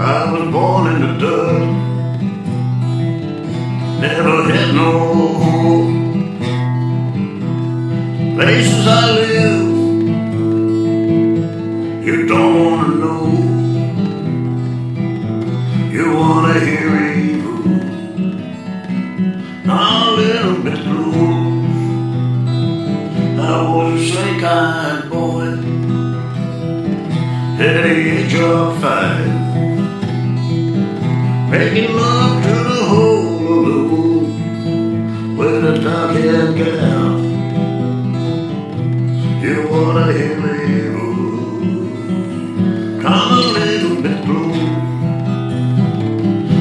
I was born in the dust. Never had no home. Places I live, you don't wanna know. You wanna hear evil. I'm a little bit blue. I was a snake-eyed boy at the age of five, making love to the whole of the moon with a dark-haired gal. You wanna hear me? Ooh. I'm a little bit blue.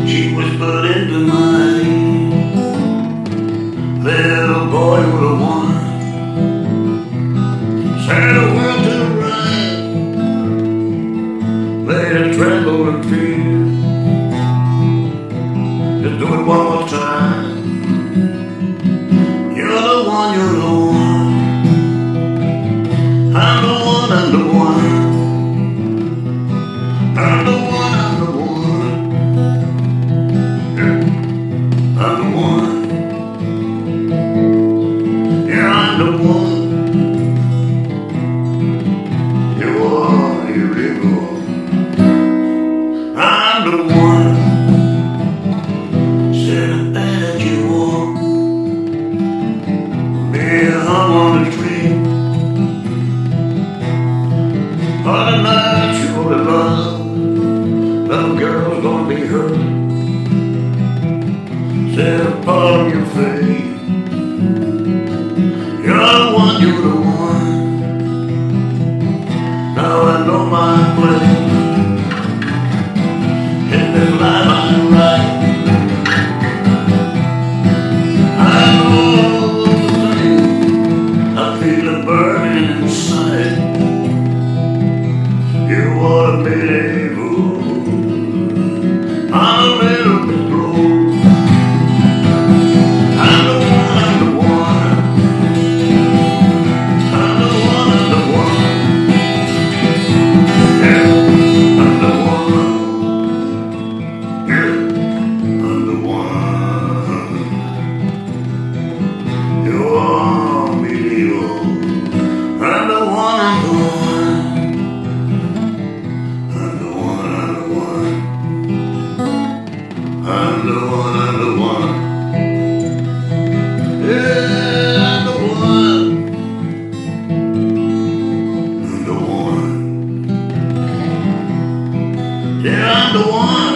She whispered into ear, little boy with a one. Set the world to right, made it tremble and fear. Do it one more time. You're the one, you're the one. I'm the one, I'm the one. I'm the one, I'm the one. I'm the one. Yeah, I'm the one. You are, you really are. I'm the one. Night you will love. Little girl's gonna be hurt. Said upon your face. You're the one, you're the one. Now I know my place. In this life I'm right. You wanna The one.